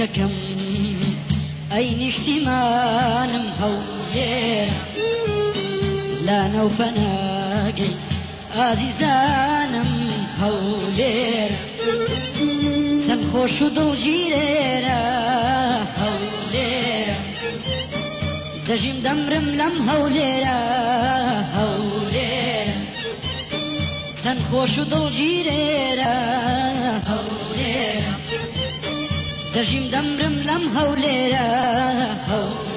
کەکەم ئەی نیشتیمانم هەولێرە لا نەوفەناگەی ئازیزانم هەولێرە سەم خۆش و دڵگیرێرە هەولێرە دەژیم دەمرم لەم هەولێرە هەولێرە سەن خۆش و دڵگیرێرە تجي دمرم لم هوليرا هوليرا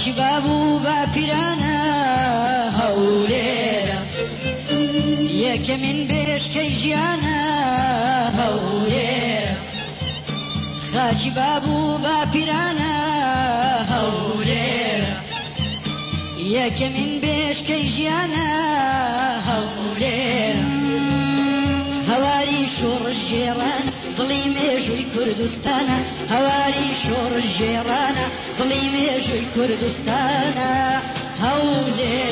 باش بابوو با پیرانە هەولێرە یەکە من بێشکەی ژیانە هەولێرە خاچی بابوو با پیرانە هەولێرە یەکە من بێشکەی ژیانە هەولێرە هەواری شوڕژێڕان دڵی مێژووی کوردستانە هەواری شوڕژێڕان دڵی وێژوی کوردستانە هەولێ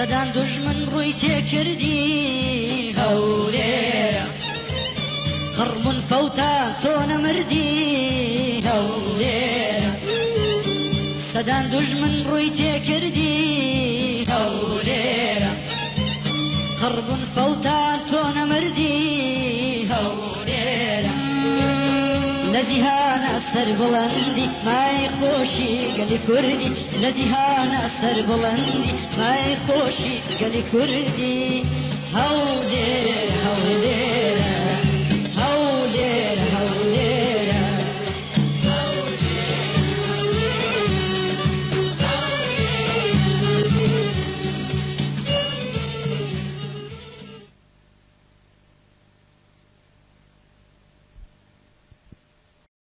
سەدان دژمن ڕووی تێکردی هەورێ قڕمون فەوتا تۆ نەمردی هەورێ سەدان دژمن ڕووی تێکردی هەورێ قڕبن فەوتا تۆ نەمردی هەورێ لە جیهانە سەر بڵندی مای خۆشی گەلی کوردی لە جیهانە سەر بڵندی مای خۆشی گەلی کوردی هەولێ